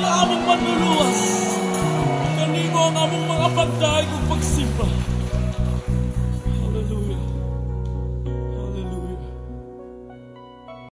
nga among manluluwas. Kanimo ang among mga pagdaig ug pagsimba.